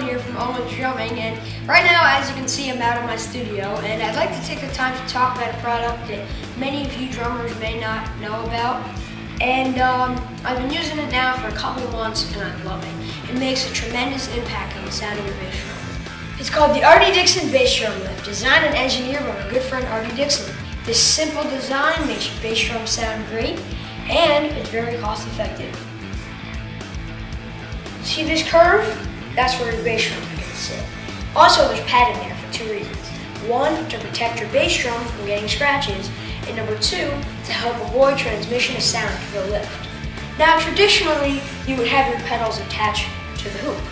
channel Drumming and right now as you can see I'm out of my studio and I'd like to take the time to talk about a product that many of you drummers may not know about and um, I've been using it now for a couple of months and I love it. It makes a tremendous impact on the sound of your bass drum. It's called the Arti Dixson Bass Drum Lift, designed and engineered by my good friend Arti Dixson. This simple design makes your bass drum sound great and it's very cost effective. See this curve? That's where your bass drum to sit. Also, there's padding there for two reasons. One, to protect your bass drum from getting scratches, and number two, to help avoid transmission of sound to the lift. Now, traditionally, you would have your pedals attached to the hoop,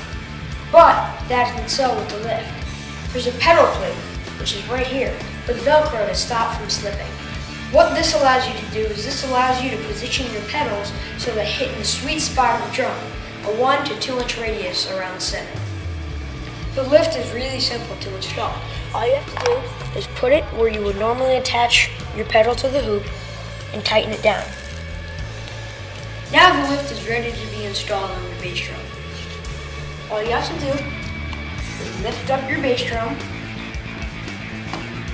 but that isn't so with the lift. There's a pedal plate, which is right here, with Velcro to stop from slipping. What this allows you to do is this allows you to position your pedals so they hit in the sweet spot of the drum, a 1 to 2 inch radius around the center. The lift is really simple to install. All you have to do is put it where you would normally attach your pedal to the hoop and tighten it down. Now the lift is ready to be installed on the bass drum. All you have to do is lift up your bass drum,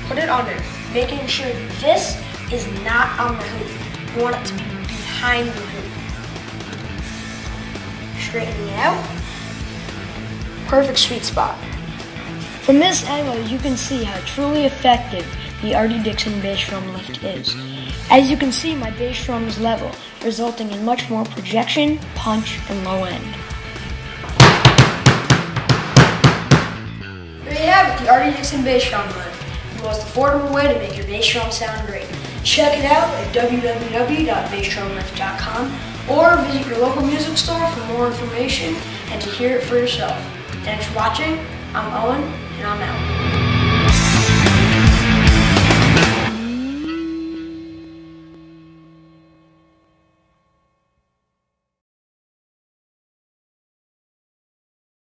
put it under, making sure this is not on the hoop. You want it to be behind the hoop. Straighten it out. Perfect sweet spot. From this angle, you can see how truly effective the Arti Dixson bass drum lift is. As you can see, my bass drum is level, resulting in much more projection, punch, and low end. There you have it, the Arti Dixson bass drum lift. The most affordable way to make your bass drum sound great. Check it out at www.bassdrumlift.com or visit your local music store for more information and to hear it for yourself. Thanks for watching. I'm Owen, and I'm out.